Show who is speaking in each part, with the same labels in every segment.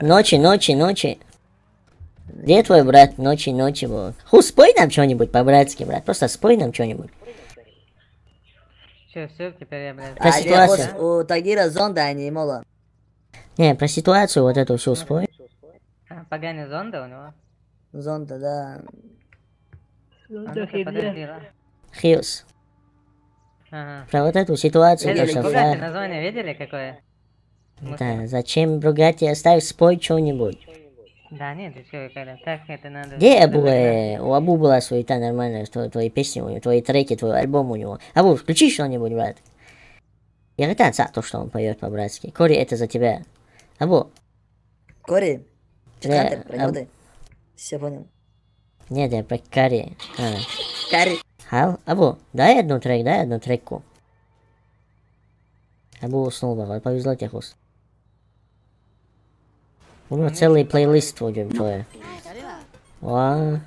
Speaker 1: Ночи, ночи, ночи. Где твой брат? Ночи, ночи был. Ху, спой нам что-нибудь по-братски, брат. Просто спой нам что-нибудь.
Speaker 2: Че, все, теперь я, блядь.
Speaker 1: Про
Speaker 3: А,
Speaker 1: ситуацию.
Speaker 3: у Тагира зонда, а не мола.
Speaker 1: Не, про ситуацию вот эту всю спой.
Speaker 2: А, поганый зонда у него?
Speaker 3: Зонда, да.
Speaker 2: А ла.
Speaker 1: Хьюз.
Speaker 2: Ага.
Speaker 1: Про вот эту ситуацию,
Speaker 2: Видели, название видели какое?
Speaker 1: Да, зачем ругать и оставь, спой что-нибудь.
Speaker 2: Да нет, ты чё, Коля, так это надо...
Speaker 1: Где Абу? э, У Абу была суета нормальная, что твои песни у него, твои треки, твой альбом у него. Абу, включи что-нибудь, брат. Я не танца, то, что он поет по-братски. Кори, это за тебя. Абу,
Speaker 3: Кори,
Speaker 1: Да,
Speaker 3: Чикантер,
Speaker 1: а-
Speaker 3: проходи. Все понял.
Speaker 1: нет, я про Кари. А.
Speaker 3: Кари.
Speaker 1: Хал, Абу, дай одну трек, дай одну треку. Абу уснул, баба, повезло тебе, Хус. У него целый плейлист будем твой. О,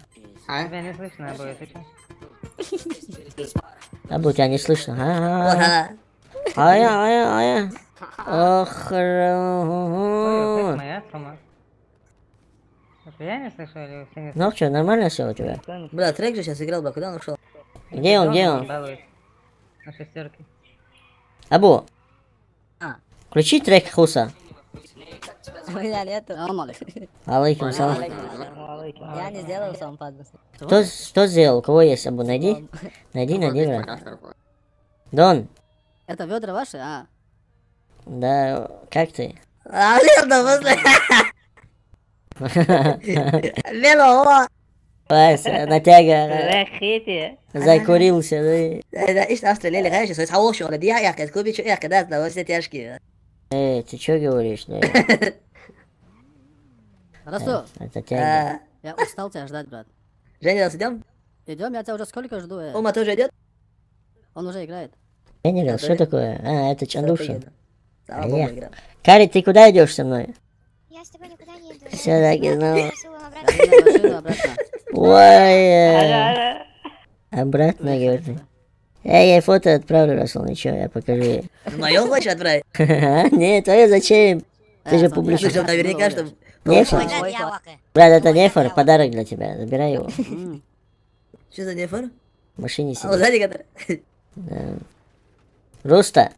Speaker 2: Тебя не слышно будет, ты?
Speaker 1: Абу, тебя не слышно. А,
Speaker 3: Ага.
Speaker 1: Ая, ая, ая. Ох,
Speaker 2: я не слышу или все не
Speaker 1: Ну что, нормально все у тебя?
Speaker 3: Бля, трек же сейчас играл, бля, куда он ушел?
Speaker 1: Где он, где он?
Speaker 2: На шестерке.
Speaker 1: Абу,
Speaker 3: А.
Speaker 1: включи трек Хуса.
Speaker 3: Бля, нету.
Speaker 1: Алейкум салам.
Speaker 3: Я не сделал сам подпись.
Speaker 1: Кто, кто сделал? У кого есть, Абу? Найди. Найди, найди, брат. Дон,
Speaker 4: Это ведра ваши, а?
Speaker 1: да, как ты?
Speaker 3: А, верно, после. Лело,
Speaker 1: Вась, натяга,
Speaker 2: Захите.
Speaker 1: закурился, да?
Speaker 3: ده ايش اصلا ليه غايش سويت حوش ولا دي يا كده كوبي شو يا كده ده بس تياشكي
Speaker 1: Эй, ты что говоришь? да?
Speaker 4: Расу,
Speaker 1: Это тяга.
Speaker 4: я устал тебя ждать, брат.
Speaker 3: Женя, нас идем?
Speaker 4: Идем, я тебя уже сколько жду, э.
Speaker 3: Ома тоже идет?
Speaker 4: Он уже играет.
Speaker 1: Генерал, что такое? А, это Чандушин. Я? Кари, ты куда идешь со мной?
Speaker 5: Я с тобой никуда не иду.
Speaker 1: Всё так и
Speaker 5: обратно.
Speaker 1: Ой, э, обратно, говорит. Я ей фото отправлю, Расул, ничего, я покажу ей.
Speaker 3: Мое хочешь отправить?
Speaker 1: Нет, твое зачем? Ты же
Speaker 4: Э,
Speaker 1: публично.
Speaker 3: Слушай, наверняка, что...
Speaker 1: Нефор.
Speaker 4: Ой,
Speaker 1: Брат, это Нефор, подарок для тебя. Забирай его.
Speaker 3: Что за нефор?
Speaker 1: В машине
Speaker 3: А, вот
Speaker 1: сидит.
Speaker 3: сзади который.
Speaker 1: Руста,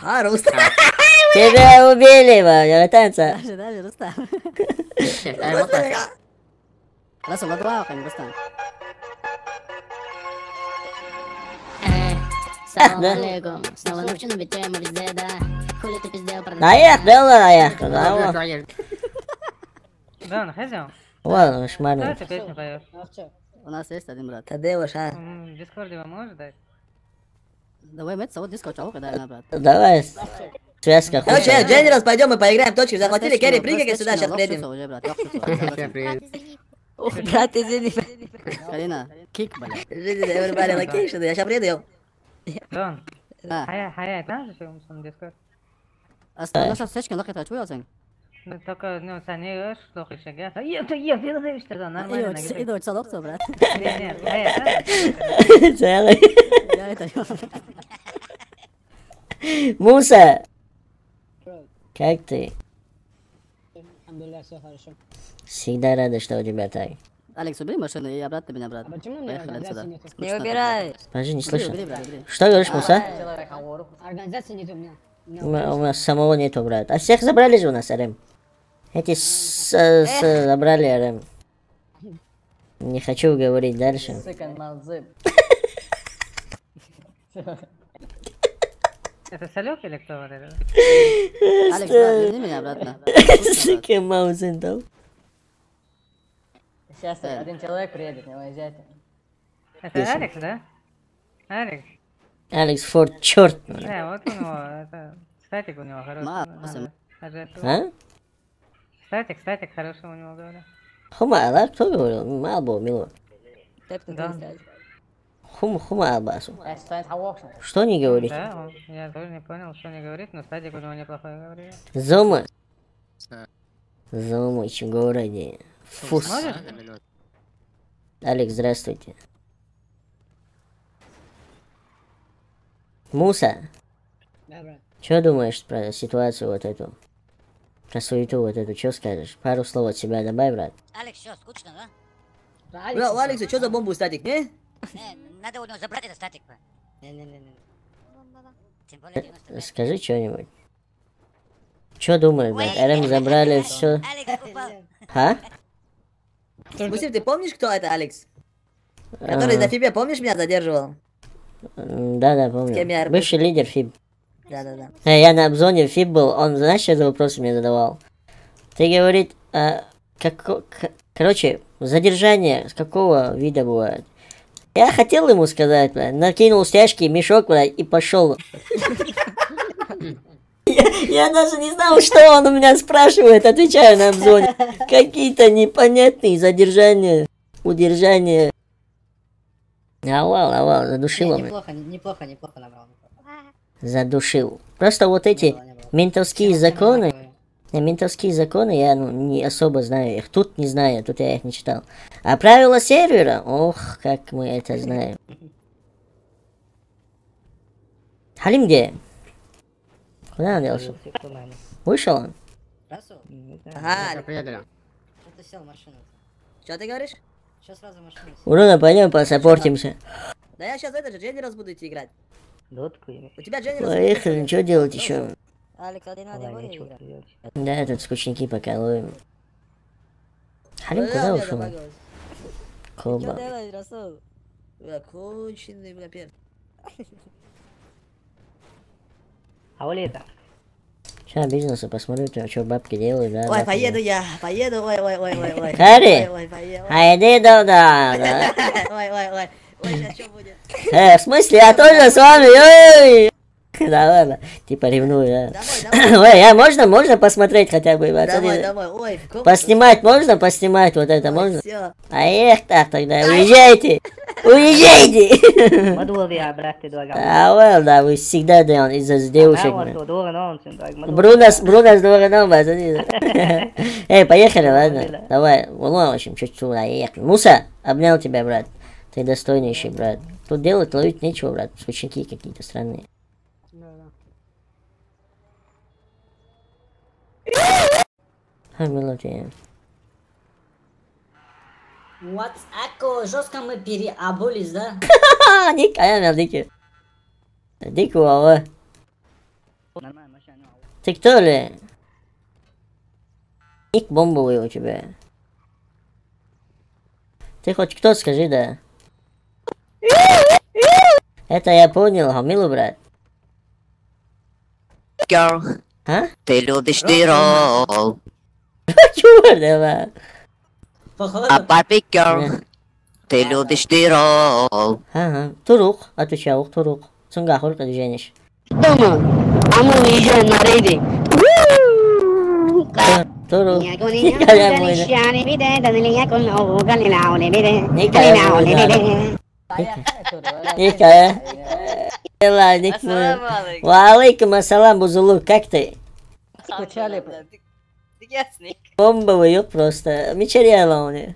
Speaker 3: А, Руста.
Speaker 1: тебя убили, во танца.
Speaker 4: Даже, даже, Рустам. Расу, ладва, Рустам. Рустам.
Speaker 6: Салам
Speaker 1: Да.
Speaker 6: алейкум. Снова ночью на бите, мы везде, да. Хули ты пиздел
Speaker 1: да. Да,
Speaker 2: он хозяин.
Speaker 1: Ладно, шмарный.
Speaker 2: эту песню поет?
Speaker 4: У нас есть один брат.
Speaker 3: Тадеуш, а?
Speaker 2: М, В Дискорде вам можешь дать?
Speaker 4: Давай мэтт, вот диско, чего, когда на, брат.
Speaker 1: Давай. Связка
Speaker 3: Короче,
Speaker 1: хуй.
Speaker 3: Дженералс, пойдем мы поиграем в точку. Захватили Керри, прыгай сюда, сейчас приедем.
Speaker 4: уже, брат,
Speaker 5: извини.
Speaker 3: Извини.
Speaker 4: Карина, кик, бля.
Speaker 3: Жизнь, everybody location, я сейчас приеду, я...
Speaker 2: Дон.
Speaker 4: А,
Speaker 2: Хая, хая, знаешь, что он Дискорд?
Speaker 4: Aslan aşağı seçkin lak et açıyor sen.
Speaker 2: Ну, только, ну, саниешь, что хочешь, я... Еп, еп, я знаю, что да, нормально
Speaker 4: İyi
Speaker 2: нагрей.
Speaker 4: de uçsa doksa brat.
Speaker 2: Нет, нет, хая, да?
Speaker 1: Целый.
Speaker 4: Ya это.
Speaker 1: Муса! Как ты?
Speaker 7: Алхамдулилля, все хорошо.
Speaker 1: Всегда рада, что у тебя так.
Speaker 4: Алекс, убери машину и обратно меня, брат.
Speaker 7: А почему
Speaker 4: Поехали отсюда.
Speaker 3: Не убирай.
Speaker 1: Подожди, не
Speaker 4: убери.
Speaker 1: Что говоришь, Муса?
Speaker 7: Организации нет у меня. У
Speaker 1: нас самого нету, брат. А всех забрали же у нас, РМ. Эти с, с- забрали РМ. Не хочу говорить дальше.
Speaker 2: Это Салек или кто вот это?
Speaker 4: Алекс, верни меня обратно.
Speaker 1: Сука, Маузен дал.
Speaker 8: Сейчас один человек приедет, не уезжайте.
Speaker 2: Это Алекс, да? Алекс.
Speaker 1: Алекс Форд, черт.
Speaker 2: Да, вот у него, это... Статик у него хороший.
Speaker 1: А?
Speaker 2: Статик, статик хороший у него, говорю.
Speaker 1: Хума, да? Кто говорил? Малбо, мило.
Speaker 2: Да.
Speaker 1: Хум, хума,
Speaker 8: стоит хавокшн.
Speaker 1: Что не говоришь?
Speaker 2: Да, он, я тоже не понял, что не говорит, но статик у него неплохой говорит.
Speaker 1: Зома. Зомыч в городе. Фус. Алекс, здравствуйте. Муса,
Speaker 7: Да, брат.
Speaker 1: что думаешь про ситуацию вот эту? Про суету вот эту, что скажешь? Пару слов от себя добавь, брат.
Speaker 6: Алекс, что, скучно, да?
Speaker 7: Да,
Speaker 3: Бля, у Алекса что за бомбу статик, не?
Speaker 6: Не, надо у него забрать этот статик. бля.
Speaker 7: Не-не-не.
Speaker 5: Бомба.
Speaker 6: Тем более 95.
Speaker 1: Скажи что-нибудь. Что думаешь, брат? РМ забрали все.
Speaker 6: Алекс упал.
Speaker 1: А?
Speaker 3: Мусим, ты помнишь, кто это Алекс? Который на Фибе, помнишь, меня задерживал?
Speaker 1: Да-да, помню. Бывший лидер ФИБ.
Speaker 3: Да-да-да.
Speaker 1: Э, Я на обзоне ФИБ был, он, знаешь, что за вопросы мне задавал? Ты говорит, а, како- к- короче, задержание с какого вида бывает? Я хотел ему сказать, бля, накинул стяжки, мешок, бля, и пошел. Я, даже не знал, что он у меня спрашивает, отвечаю на обзоне. Какие-то непонятные задержания, удержания. Авал, авал, задушил он. меня.
Speaker 7: Неплохо, не- неплохо, неплохо набрал.
Speaker 1: Задушил. Просто вот эти ментовские законы, не, ментовские законы я ну, не особо знаю их. Тут не знаю, тут я их не читал. А правила сервера, ох, как мы это знаем. Халим где? Куда он делся? Вышел он?
Speaker 3: Ага,
Speaker 7: ты сел в машину?
Speaker 3: что ты говоришь?
Speaker 7: Что сразу машину? сел?
Speaker 1: Уруна, пойдем посопортимся.
Speaker 3: Да я сейчас это же Дженнерос буду идти играть. У тебя Дженнерос...
Speaker 1: Поехали, что делать еще? Да, тут скучники пока ловим. Халим куда ушел?
Speaker 3: конченый, бля, пер.
Speaker 2: А Олета?
Speaker 1: Сейчас бизнеса посмотрю, что бабки делают, да?
Speaker 3: Ой,
Speaker 1: бабки
Speaker 3: поеду
Speaker 1: делают.
Speaker 3: я, поеду, ой, ой, ой, ой, ой.
Speaker 1: Хари!
Speaker 3: Ой, ой, поеду.
Speaker 1: А иди туда, да.
Speaker 3: Ой, ой, ой. Ой, сейчас что будет?
Speaker 1: Э, в смысле, я тоже с вами, ой! Да ладно, типа ревную, да. Ой, а можно, можно посмотреть хотя бы, пацаны?
Speaker 3: домой. Ой.
Speaker 1: Поснимать можно, поснимать вот это можно?
Speaker 3: Все.
Speaker 1: А эх так тогда, уезжайте! Уезжайте!
Speaker 2: Я.
Speaker 1: А, well, да, вы всегда даун из-за девушек, Брунос дураком, пацаны. Эй, поехали, ладно? Давай, в общем, чуть-чуть, поехали. Муса, обнял тебя, брат. Ты достойнейший, брат. Тут делать, ловить нечего, брат. Скучники какие-то странные. А, мелодия.
Speaker 6: Вот, Ако, жестко мы переобулись, да?
Speaker 1: Ник, а я Дики. Дику, ава.
Speaker 2: Нормально, машина.
Speaker 1: Ты кто ли? Ник бомбовый у тебя. Ты хоть кто, скажи, да? Это я понял, Хамилу, брат.
Speaker 9: Girl,
Speaker 1: А?
Speaker 9: ты любишь тирол.
Speaker 1: Чувак, давай.
Speaker 6: Походу,
Speaker 9: А Барби Girl, ты любишь тирол.
Speaker 1: Ага, турук, отвечал, турук. Цунга, сколько ты женишь?
Speaker 6: Дома, а мы уезжаем на рейды.
Speaker 1: Турук.
Speaker 6: Я
Speaker 1: Николя мой, да. Николя. Ела, Ник мой. Валейкум ассалам, Бузулук, как ты?
Speaker 2: Скучали, бля.
Speaker 1: Бомбовый, ёп, просто. Мечерела у нее.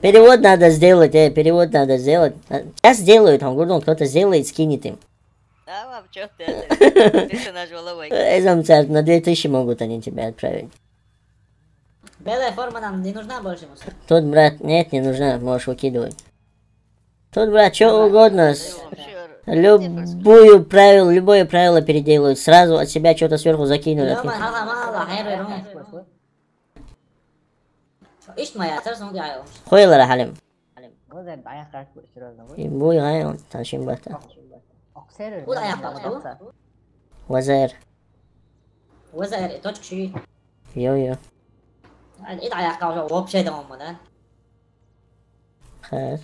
Speaker 1: Перевод надо сделать, э, перевод надо сделать. Сейчас сделают, он говорит, кто-то сделает, скинет им. Эзам царь, на 2000 могут они тебя отправить.
Speaker 6: Белая форма нам не нужна больше, Муса.
Speaker 1: Тут, брат, нет, не нужна, можешь выкидывать. Тут, брат, что угодно. с- Любую правило, любое правило переделают. Сразу от себя что-то сверху закинули. Хойлера халим.
Speaker 2: Güzel, ayak kalk bu, серьезно.
Speaker 1: И бой гай, таншим
Speaker 6: bu?
Speaker 1: Вазер.
Speaker 6: Вызовер, точка şu.
Speaker 1: Йо-йо.
Speaker 6: İt ayakkabı вообще tamam mı da?
Speaker 1: Хас.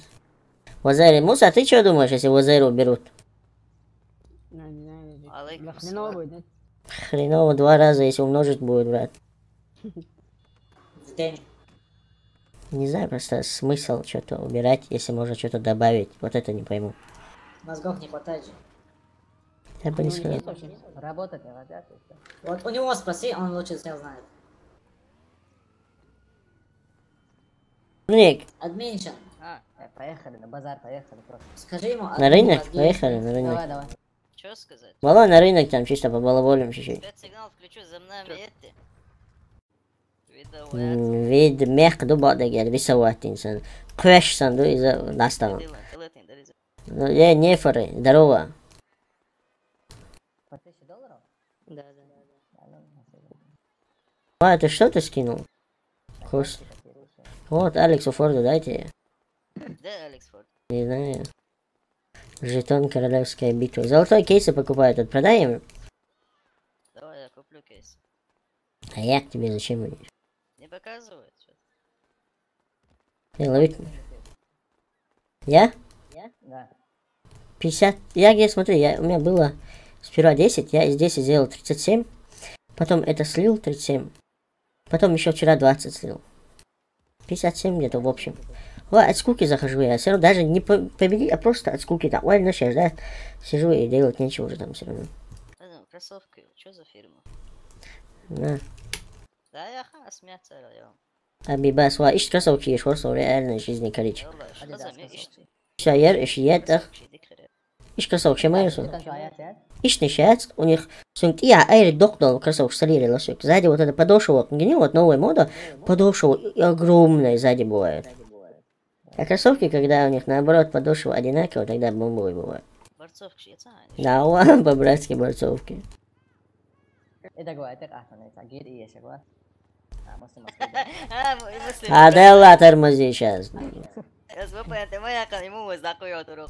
Speaker 1: Вазер. Муса, а ты что думаешь, если уберут?
Speaker 7: Знаю. Бля, хреново будет, нет?
Speaker 1: Хреново два раза, если умножить будет, брат. Не знаю, просто смысл что-то убирать, если можно что-то добавить. Вот это не пойму.
Speaker 6: Мозгов не хватает же.
Speaker 1: Я бы не сказал.
Speaker 2: Работать всё.
Speaker 6: Вот у него спроси, он лучше всех знает.
Speaker 1: Ник,
Speaker 6: Админчин,
Speaker 2: А, э, поехали на базар, поехали просто.
Speaker 6: скажи ему...
Speaker 1: на рынок?
Speaker 6: мозги.
Speaker 1: Поехали на рынок.
Speaker 2: Давай, давай.
Speaker 7: Что сказать?
Speaker 1: Вала на рынок там чисто по балаболям чуть-чуть.
Speaker 7: Спецсигнал включу, за нами эти. Видовые.
Speaker 1: М, Вид мех дуба дегер бисават инсан. Квеш санду из наставан.
Speaker 7: Дилан, Дилан, Дилан.
Speaker 1: Ну, я нефоры, здорово.
Speaker 8: По тысяче долларов?
Speaker 7: Да, да.
Speaker 8: Да.
Speaker 1: А, это что ты скинул? Курс. Вот, Алексу Форду дайте.
Speaker 7: Да, Алекс Форд.
Speaker 1: Не знаю. Жетон Королевская битва. Золотой кейсы покупают, вот продаем.
Speaker 7: Давай я куплю кейс.
Speaker 1: А я к тебе зачем будешь?
Speaker 7: Не показывает.
Speaker 1: Ты ловить? Я?
Speaker 8: Да.
Speaker 1: 50. Я, я смотри, я, у меня было сперва 10, я 10 сделал 37. Потом это слил 37. Потом еще вчера 20 слил. 57 где-то в общем. Ла, от скуки захожу я. Все равно даже не по- победить, а просто от скуки там. Ой, ну сейчас, да, сижу и делать нечего уже там все равно.
Speaker 7: Ну, кроссовки, что за фирма?
Speaker 1: На.
Speaker 7: Да, я хас, меня царил.
Speaker 1: Абибас, ва, ищ кроссовки, ищ в реальной жизни
Speaker 8: kроссовки.
Speaker 1: Шайер, ищ ятах.
Speaker 8: Аят, аят?
Speaker 1: Ищ нищец, у них сумки, я айри доктор кроссовок солировал, Сзади вот эта подошва, не вот новая мода, подошва огромная сзади бывает. А кроссовки, когда у них наоборот подошва одинаковая, тогда бомбовые бывают. Да, ладно, по-братски борцовки.
Speaker 8: А,
Speaker 7: muslim.
Speaker 1: А да ладно, тормози сейчас.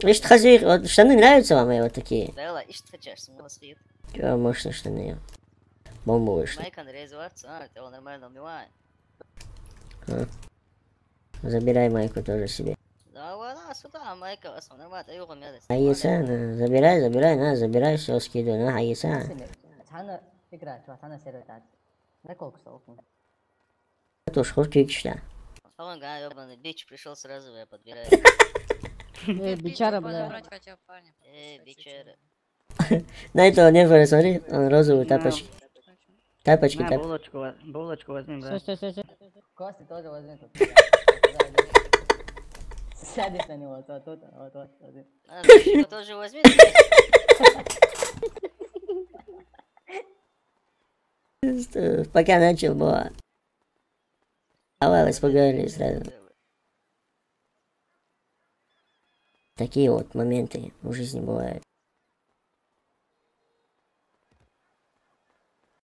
Speaker 1: Ишь, хази, вот штаны нравятся вам мои вот такие?
Speaker 7: Iş tıkacaksın. Bu nasıl yiyip?
Speaker 1: Чё, мощные штаны. Бомбовые штаны.
Speaker 7: А.
Speaker 1: Забирай майку тоже себе.
Speaker 7: Да,
Speaker 1: на, забирай, забирай, на, забирай, все скидывай, на? Это уж хоть что.
Speaker 7: Вон, га, ёбаный бич пришел сразу, я подбираю.
Speaker 4: Э, бичара, бля.
Speaker 7: Эй, бичера.
Speaker 1: На этого не смотри, он розовые тапочки. Тапочки, тапочки.
Speaker 2: булочку, булочку возьми, брат.
Speaker 4: все, все, все.
Speaker 8: Кости тоже возьми тут. Сядешь на него, то тут, вот, вот, вот.
Speaker 7: А, бичку тоже возьми.
Speaker 1: Пока начал, было. Давай, поговорили сразу. Такие вот моменты в жизни бывают.